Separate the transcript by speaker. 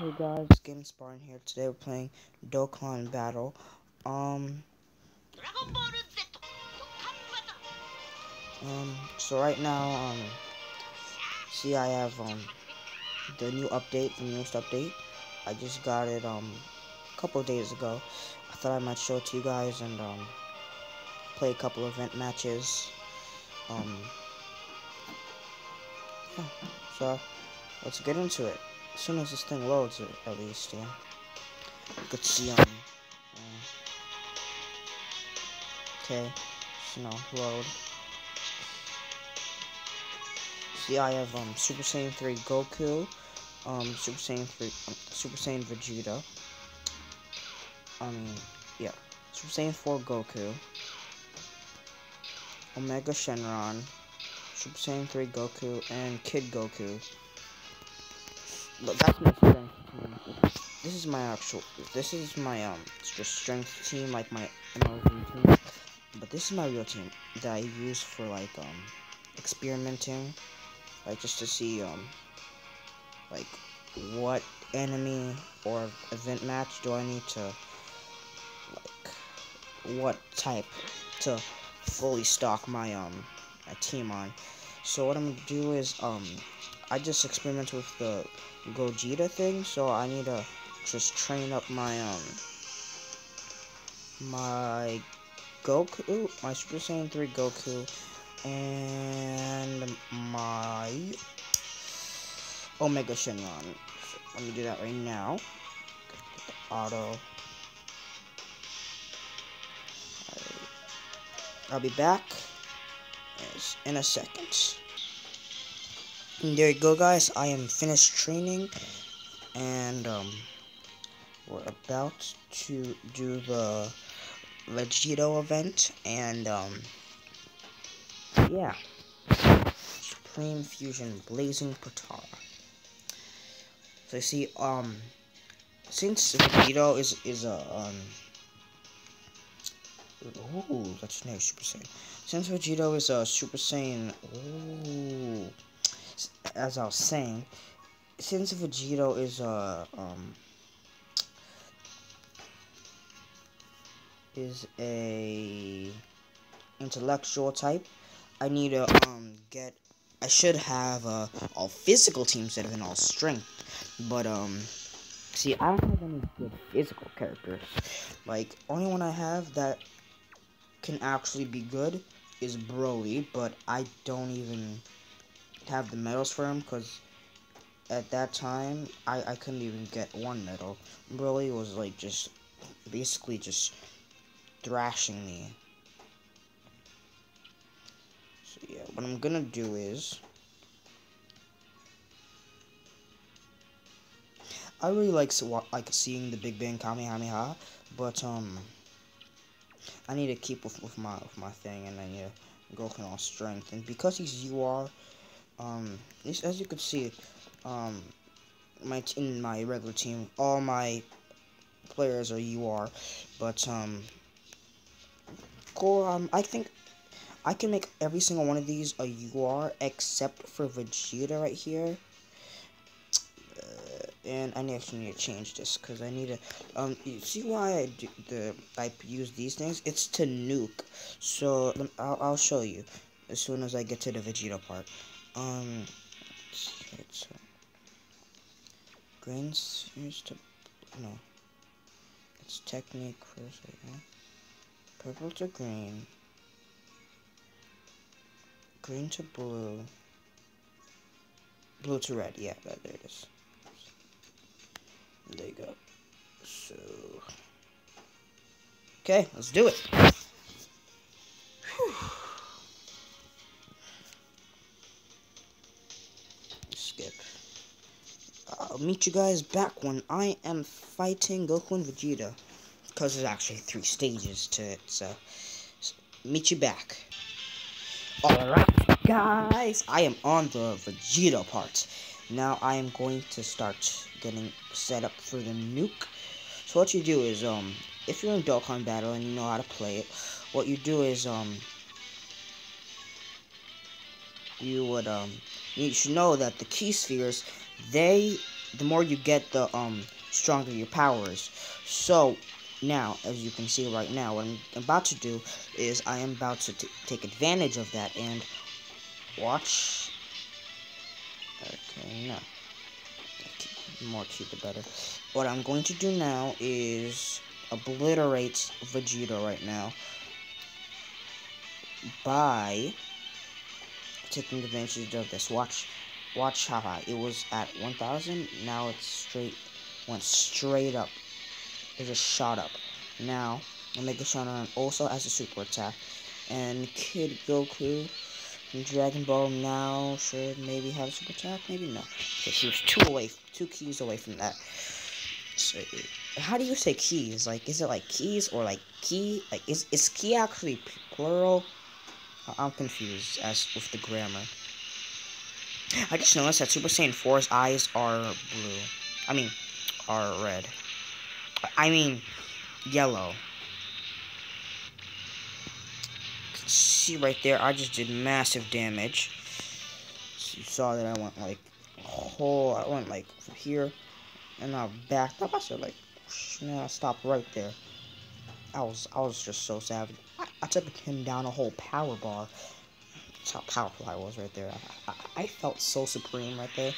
Speaker 1: Hey guys, Game Spartan here. Today we're playing Dokkan Battle. Um, um, so right now, um, see I have, um, the new update, the newest update. I just got it, um, a couple days ago. I thought I might show it to you guys and, um, play a couple event matches. Um, yeah, so let's get into it as soon as this thing loads, at least, yeah. You could see, uh, okay, you know, load. See, I have, um, Super Saiyan 3 Goku, um, Super Saiyan 3, um, Super Saiyan Vegeta, I mean, yeah, Super Saiyan 4 Goku, Omega Shenron, Super Saiyan 3 Goku, and Kid Goku. Look, that's my strength team. This is my actual. This is my um just strength team, like my MLV team. But this is my real team that I use for like um experimenting, like just to see um like what enemy or event match do I need to like what type to fully stock my um my team on. So what I'm gonna do is um I just experimented with the Gogeta thing, so I need to just train up my, um, my Goku, my Super Saiyan 3 Goku, and my Omega Shenron. So let me do that right now. Auto. I'll be back in a second. There you go, guys. I am finished training, and um, we're about to do the Vegito event, and um, yeah, Supreme Fusion Blazing Potara. So you see, um, since Vegito is is a um. Ooh, that's nice Super Saiyan. Since Vegito is a Super Saiyan, ooh, as I was saying, since Vegito is a um is a intellectual type, I need to um get I should have uh, all physical teams instead of all strength. But um see I don't have any good physical characters. Like only one I have that can actually be good is Broly, but I don't even have the medals for him because at that time I, I couldn't even get one medal. Broly was like just basically just thrashing me. So yeah, what I'm gonna do is I really like like seeing the Big Bang Kamehameha, but um I need to keep with, with my with my thing and need to go in all strength and because he's UR um, as you can see, um, my in my regular team, all my players are UR, but um, core, um, I think I can make every single one of these a UR except for Vegeta right here. Uh, and I actually need to change this because I need to. Um, you see why I do the I use these things? It's to nuke. So I'll, I'll show you as soon as I get to the Vegeta part. Um, it's green spheres to no. It's technique. Purple to green. Green to blue. Blue to red, yeah, there it is. There you go. So, okay, let's do it. I'll meet you guys back when I am fighting Goku and Vegeta. Because there's actually three stages to it, so, so meet you back. Alright, guys, I am on the Vegeta part. Now I am going to start getting set up for the nuke. So what you do is, um, if you're in Dokkan Battle and you know how to play it, what you do is, um, you would, um, you should know that the ki spheres, they the more you get, the um stronger your powers. So now, as you can see right now, what I'm about to do is I am about to take advantage of that and watch. Okay, no. The more keep it better. What I'm going to do now is obliterate Vegeta right now by taking advantage of this. Watch, watch high it was at 1,000. Now it's straight, went straight up. It just shot up. Now, Omega Shenron also has a super attack, and Kid Goku and Dragon Ball now should maybe have a super attack. Maybe no. Okay, he was two away, two keys away from that. So, how do you say keys? Like, is it like keys or like key? Like, is is key actually plural? I'm confused as with the grammar. I just noticed that Super Saiyan 4's eyes are blue. I mean, are red. I mean, yellow. See right there, I just did massive damage. So you saw that I went like, whole, I went like here, and I backed up. I said like, now I stopped right there. I was, I was just so savage. I took him down a whole power bar. That's how powerful I was right there. I, I, I felt so supreme right there.